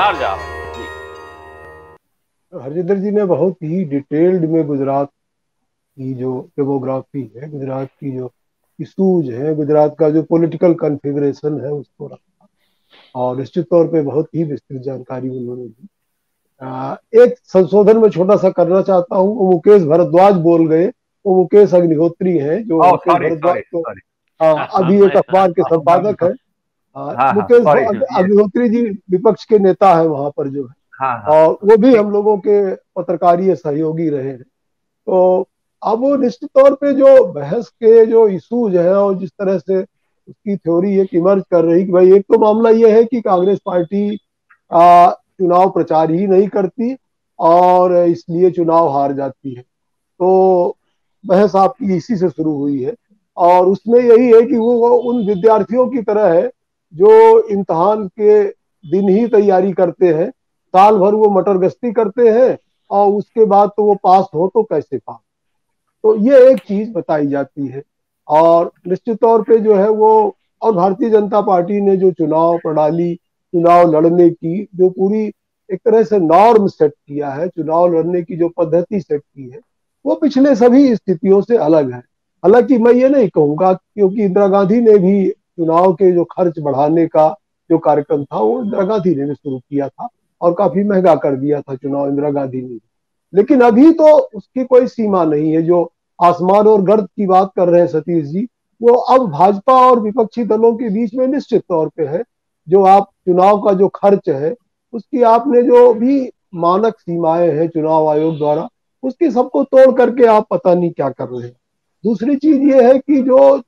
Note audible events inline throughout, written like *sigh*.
Sharjah जी। हरजिंदर जी ने बहुत ही detailed में गुजरात की जो डेमोग्राफी है गुजरात की जो इशूज है गुजरात का जो पॉलिटिकल कॉन्फ़िगरेशन है उसको रखा। और निश्चित तौर पे बहुत ही विस्तृत जानकारी उन्होंने दी। एक संशोधन में छोटा सा करना चाहता हूँ वो मुकेश भरद्वाज बोल गए। वो मुकेश अग्निहोत्री हैं जो Oh, मुकेश भरद्वाज तो हाँ, अभी एक *laughs* अखबार के संपादक है। हाँ, हाँ, yes. अग्निहोत्री जी विपक्ष के नेता है वहाँ पर जो है। हाँ हाँ। और वो भी हम लोगों के पत्रकारीय सहयोगी रहे हैं। तो अब वो निश्चित तौर पे जो बहस के जो इशूज हैं और जिस तरह से उसकी थ्योरी एक इमर्ज कर रही कि भाई एक तो मामला ये है कि कांग्रेस पार्टी आ, चुनाव प्रचार ही नहीं करती और इसलिए चुनाव हार जाती है। तो बहस आपकी इसी से शुरू हुई है। और उसमें यही है कि वो, वो उन विद्यार्थियों की तरह है जो इम्तहान के दिन ही तैयारी करते हैं, साल भर वो मटर गश्ती करते हैं और उसके बाद तो वो पास हो तो कैसे पास? तो ये एक चीज़ बताई जाती है। और निश्चित तौर पे जो है वो, और भारतीय जनता पार्टी ने जो चुनाव प्रणाली, चुनाव लड़ने की, जो पूरी एक तरह से नॉर्म सेट किया है, चुनाव लड़ने की जो पद्धति सेट की है, वो पिछले सभी स्थितियों से अलग है। हालाँकि मैं ये नहीं कहूँगा, क्योंकि इंदिरा गांधी ने भी चुनाव के जो खर्च बढ़ाने का जो कार्यक्रम था, वो इंदिरा गांधी ने शुरू किया था और काफ़ी महँगा कर दिया था चुनाव इंदिरा गांधी ने। लेकिन अभी तो उसकी कोई सीमा नहीं है। जो आसमान और गर्द की बात कर रहे हैं सतीश जी, वो अब भाजपा और विपक्षी दलों के बीच में निश्चित तौर पे है। जो आप चुनाव का जो खर्च है, उसकी आपने जो भी मानक सीमाएँ हैं चुनाव आयोग द्वारा, उसकी सबको तोड़ करके आप पता नहीं क्या कर रहे हैं। दूसरी चीज़ ये है कि जो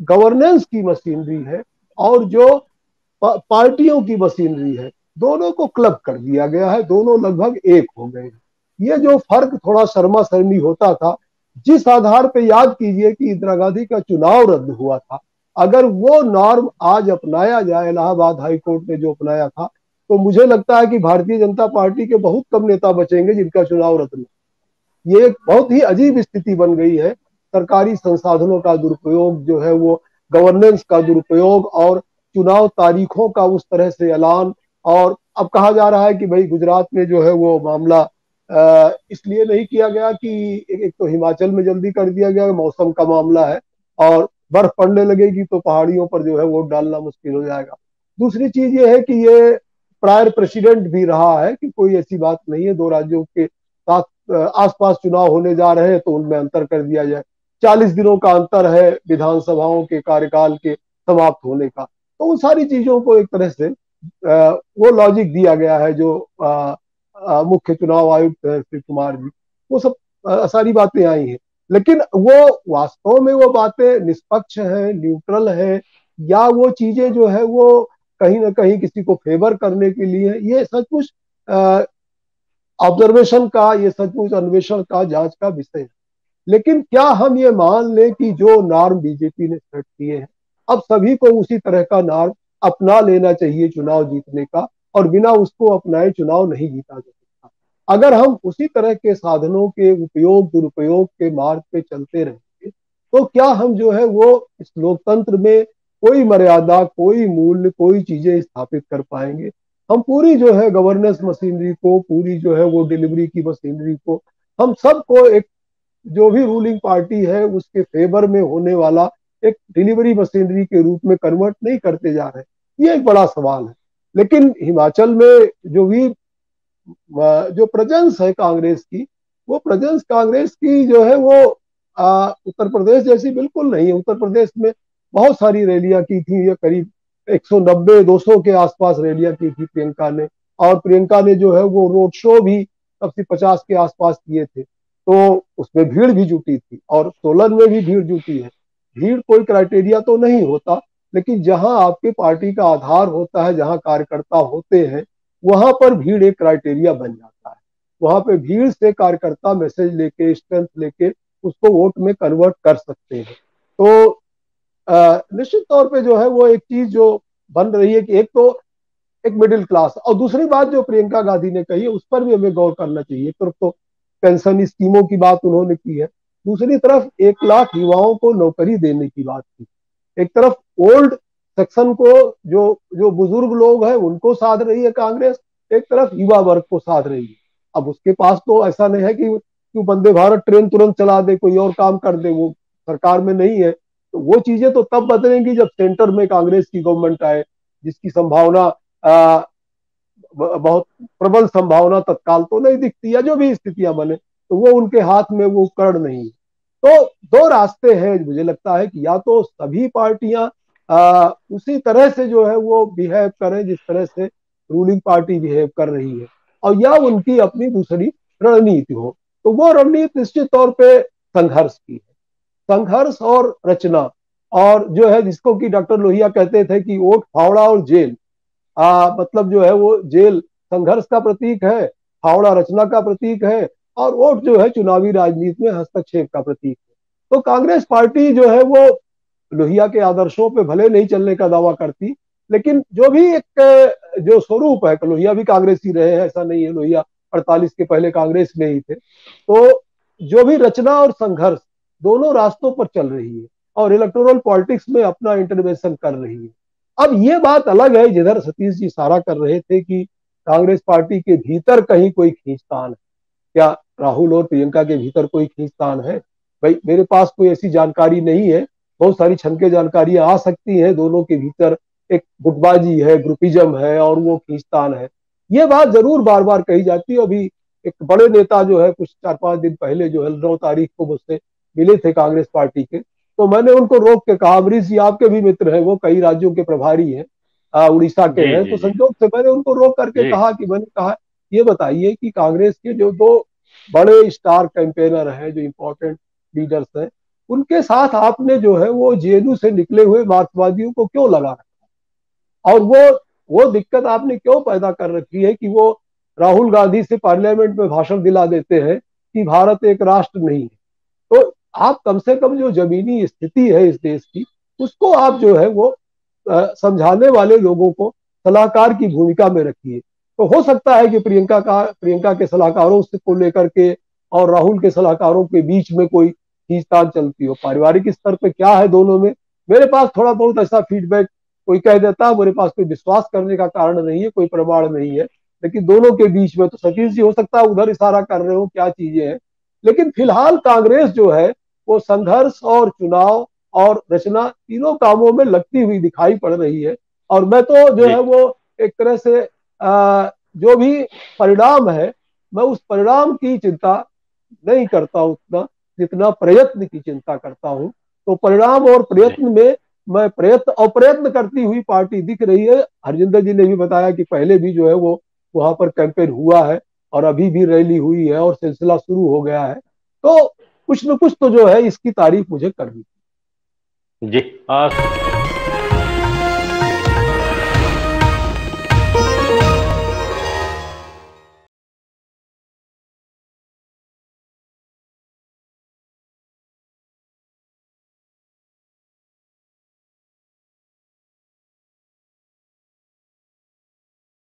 गवर्नेंस की मशीनरी है और जो पार्टियों की मशीनरी है, दोनों को क्लब कर दिया गया है, दोनों लगभग एक हो गए हैं। ये जो फ़र्क थोड़ा शर्मा शर्मी होता था, जिस आधार पे याद कीजिए कि इंदिरा गांधी का चुनाव रद्द हुआ था, अगर वो नॉर्म आज अपनाया जाए, इलाहाबाद हाई कोर्ट ने जो अपनाया था तो मुझे लगता है कि भारतीय जनता पार्टी के बहुत कम नेता बचेंगे जिनका चुनाव रद्द ये एक बहुत ही अजीब स्थिति बन गई है सरकारी संसाधनों का दुरुपयोग जो है वो गवर्नेंस का दुरुपयोग और चुनाव तारीखों का उस तरह से ऐलान और अब कहा जा रहा है कि भाई गुजरात में जो है वो मामला इसलिए नहीं किया गया कि एक तो हिमाचल में जल्दी कर दिया गया, मौसम का मामला है और बर्फ़ पड़ने लगेगी तो पहाड़ियों पर जो है वोट डालना मुश्किल हो जाएगा। दूसरी चीज़ ये है कि ये प्रायर प्रेसिडेंट भी रहा है कि कोई ऐसी बात नहीं है, दो राज्यों के साथ आसपास चुनाव होने जा रहे हैं तो उनमें अंतर कर दिया जाए। चालीस दिनों का अंतर है विधानसभाओं के कार्यकाल के समाप्त होने का। तो उन सारी चीज़ों को एक तरह से वो लॉजिक दिया गया है जो मुख्य चुनाव आयुक्त है श्री कुमार जी। वो सब सारी बातें आई हैं। लेकिन वो वास्तव में वो बातें निष्पक्ष है न्यूट्रल है, या वो चीज़ें जो है वो कहीं ना कहीं किसी को फेवर करने के लिए ये सचमुच ऑब्जर्वेशन का, ये सचमुच अन्वेषण का, जाँच का विषय है। लेकिन क्या हम ये मान लें कि जो नॉर्म बीजेपी ने सेट किए हैं, अब सभी को उसी तरह का नॉर्म अपना लेना चाहिए चुनाव जीतने का और बिना उसको अपनाए चुनाव नहीं जीता जा सकता। अगर हम उसी तरह के साधनों के उपयोग, दुरुपयोग के मार्ग पे चलते रहेंगे तो क्या हम जो है वो इस लोकतंत्र में कोई मर्यादा, कोई मूल्य, कोई चीज़ें स्थापित कर पाएँगे? हम पूरी जो है गवर्नेंस मशीनरी को, पूरी जो है वो डिलीवरी की मशीनरी को, हम सबको एक जो भी रूलिंग पार्टी है उसके फेवर में होने वाला एक डिलीवरी मशीनरी के रूप में कन्वर्ट नहीं करते जा रहे। ये एक बड़ा सवाल है। लेकिन हिमाचल में जो भी जो प्रेजेंस है कांग्रेस की वो प्रेजेंस कांग्रेस की जो है वो आ, उत्तर प्रदेश जैसी बिल्कुल नहीं है। उत्तर प्रदेश में बहुत सारी रैलियाँ की थी ये करीब 190 200 के आसपास रैलियाँ की थी प्रियंका ने। और प्रियंका ने जो है वो रोड शो भी सबसे पचास के आसपास किए थे। तो उसमें भीड़ भी जुटी थी और सोलन में भी भीड़ जुटी है। भीड़ कोई क्राइटेरिया तो नहीं होता, लेकिन जहाँ आपके पार्टी का आधार होता है, जहाँ कार्यकर्ता होते हैं, वहाँ पर भीड़ एक क्राइटेरिया बन जाता है। वहाँ पे भीड़ से कार्यकर्ता मैसेज लेके स्ट्रेंथ लेके उसको वोट में कन्वर्ट कर सकते हैं। तो निश्चित तौर पे जो है वो एक चीज़ जो बन रही है कि एक तो एक मिडिल क्लास और दूसरी बात जो प्रियंका गांधी ने कही है, उस पर भी हमें गौर करना चाहिए। एक तो पेंशन स्कीमों की बात उन्होंने की है। दूसरी तरफ़ एक लाख युवाओं को नौकरी देने की बात की। एक तरफ़ ओल्ड सेक्शन को जो जो बुज़ुर्ग लोग हैं, उनको साध रही है कांग्रेस, एक तरफ़ युवा वर्ग को साध रही है। अब उसके पास तो ऐसा नहीं है कि क्यों वंदे भारत ट्रेन तुरंत चला दे, कोई और काम कर दे, वो सरकार में नहीं है। तो वो चीज़ें तो तब बदलेंगी जब सेंटर में कांग्रेस की गवर्नमेंट आए, जिसकी संभावना बहुत प्रबल संभावना तत्काल तो नहीं दिखती या जो भी स्थितियाँ बने तो वो उनके हाथ में वो उपकरण नहीं। है तो दो रास्ते हैं, मुझे लगता है कि या तो सभी पार्टियाँ उसी तरह से जो है वो बिहेव करें, जिस तरह से रूलिंग पार्टी बिहेव कर रही है, और या उनकी अपनी दूसरी रणनीति हो। तो वो रणनीति निश्चित तौर पे संघर्ष की है। संघर्ष और रचना, और जो है जिसको कि डॉक्टर लोहिया कहते थे कि वोट फावड़ा और जेल। आ, मतलब जो है वो जेल संघर्ष का प्रतीक है हावड़ा रचना का प्रतीक है और वोट जो है चुनावी राजनीति में हस्तक्षेप का प्रतीक है। तो कांग्रेस पार्टी जो है वो लोहिया के आदर्शों पे भले नहीं चलने का दावा करती लेकिन जो भी एक जो स्वरूप है लोहिया भी कांग्रेस ही रहे हैं ऐसा नहीं है लोहिया अड़तालीस के पहले कांग्रेस में ही थे। तो जो भी रचना और संघर्ष दोनों रास्तों पर चल रही है और इलेक्टोरल पॉलिटिक्स में अपना इंटरवेंशन कर रही है। अब ये बात अलग है, जिधर सतीश जी सारा कर रहे थे कि कांग्रेस पार्टी के भीतर कहीं कोई खींचतान है। क्या राहुल और प्रियंका के भीतर कोई खींचतान है? भाई, मेरे पास कोई ऐसी जानकारी नहीं है। बहुत सारी छनके जानकारियाँ आ सकती हैं। दोनों के भीतर एक गुटबाजी है, ग्रुपिज्म है और वो खींचतान है। ये बात ज़रूर बार बार कही जाती है। अभी एक बड़े नेता जो है, कुछ चार पाँच दिन पहले जो है, नौ तारीख को मुझसे मिले थे कांग्रेस पार्टी के। तो मैंने उनको रोक के कहा अमरीश जी आपके भी मित्र हैं वो कई राज्यों के प्रभारी हैं उड़ीसा के हैं तो संजोग से मैंने उनको रोक करके कहा कि मैंने कहा ये बताइए कि कांग्रेस के जो दो बड़े स्टार कैंपेनर हैं जो इम्पोर्टेंट लीडर्स हैं उनके साथ आपने जो है वो जेएनयू से निकले हुए मार्क्सवादियों को क्यों लगा रखा? और वो वो दिक्कत आपने क्यों पैदा कर रखी है कि वो राहुल गांधी से पार्लियामेंट में भाषण दिला देते हैं कि भारत एक राष्ट्र नहीं है? तो आप कम से कम जो जमीनी स्थिति है इस देश की, उसको आप जो है वो समझाने वाले लोगों को सलाहकार की भूमिका में रखिए। तो हो सकता है कि प्रियंका का, प्रियंका के सलाहकारों से को लेकर के और राहुल के सलाहकारों के बीच में कोई खींचतान चलती हो। पारिवारिक स्तर पे क्या है दोनों में? मेरे पास थोड़ा बहुत ऐसा फीडबैक कोई कह देता, मेरे पास कोई विश्वास करने का कारण नहीं है, कोई प्रमाण नहीं है। लेकिन दोनों के बीच में तो सतीश जी, हो सकता है उधर इशारा कर रहे हो, क्या चीज़ें हैं? लेकिन फ़िलहाल कांग्रेस जो है वो संघर्ष और चुनाव और रचना तीनों कामों में लगती हुई दिखाई पड़ रही है। और मैं तो जो है वो एक तरह से आ, जो भी परिणाम है मैं उस परिणाम की चिंता नहीं करता उतना जितना प्रयत्न की चिंता करता हूँ। तो परिणाम और प्रयत्न में मैं प्रयत्न और प्रयत्न करती हुई पार्टी दिख रही है। हरजिंदर जी ने भी बताया कि पहले भी जो है वो वहाँ पर कैंपेन हुआ है और अभी भी रैली हुई है और सिलसिला शुरू हो गया है। तो कुछ न कुछ तो जो है इसकी तारीफ़ मुझे करनी जी। आ...